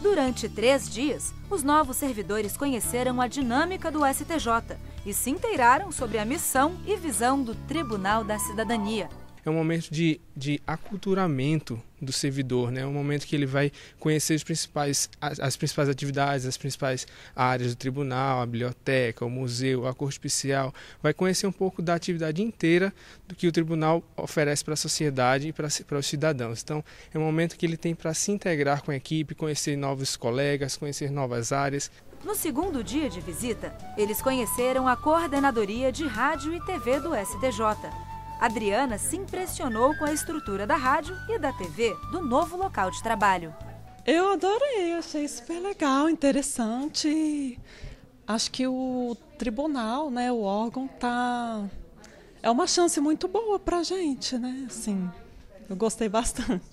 Durante três dias, os novos servidores conheceram a dinâmica do STJ e se inteiraram sobre a missão e visão do Tribunal da Cidadania é um momento de, de aculturamento do servidor, né? É um momento que ele vai conhecer os principais, as, as, principais atividades, as principais áreas do tribunal, a biblioteca, o museu, a corte especial, vai conhecer um pouco da atividade inteira do que o tribunal oferece para a sociedade e para, para os cidadãos. Então, é um momento que ele tem para se integrar com a equipe, conhecer novos colegas, conhecer novas áreas. No segundo dia de visita, eles conheceram a Coordenadoria de Rádio e TV do STJ Adriana se impressionou com a estrutura da rádio e da TV do novo local de trabalho. Eu adorei, achei super legal, interessante. Acho que o tribunal, né, o órgão tá é uma chance muito boa para gente, né? Assim, eu gostei bastante.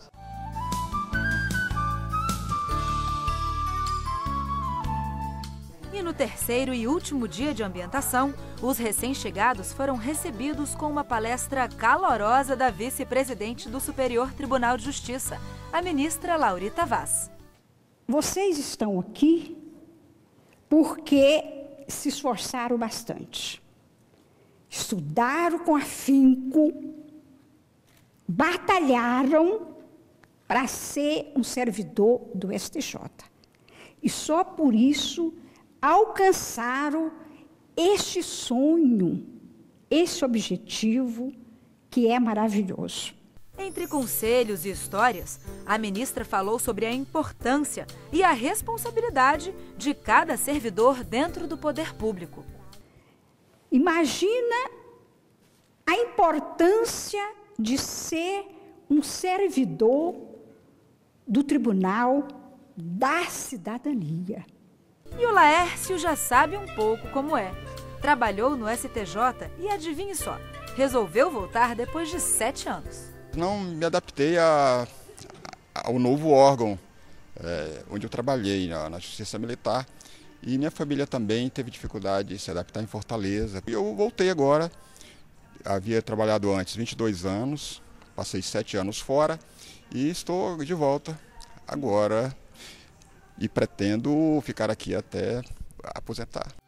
No terceiro e último dia de ambientação, os recém-chegados foram recebidos com uma palestra calorosa da vice-presidente do Superior Tribunal de Justiça, a ministra Laurita Vaz. Vocês estão aqui porque se esforçaram bastante. Estudaram com afinco, batalharam para ser um servidor do STJ. E só por isso alcançaram este sonho, esse objetivo que é maravilhoso. Entre conselhos e histórias, a ministra falou sobre a importância e a responsabilidade de cada servidor dentro do poder público. Imagina a importância de ser um servidor do Tribunal da Cidadania. E o Laércio já sabe um pouco como é. Trabalhou no STJ e adivinhe só, resolveu voltar depois de sete anos. Não me adaptei a, ao novo órgão é, onde eu trabalhei, na, na Justiça Militar. E minha família também teve dificuldade de se adaptar em Fortaleza. E eu voltei agora, havia trabalhado antes 22 anos, passei sete anos fora e estou de volta agora e pretendo ficar aqui até aposentar.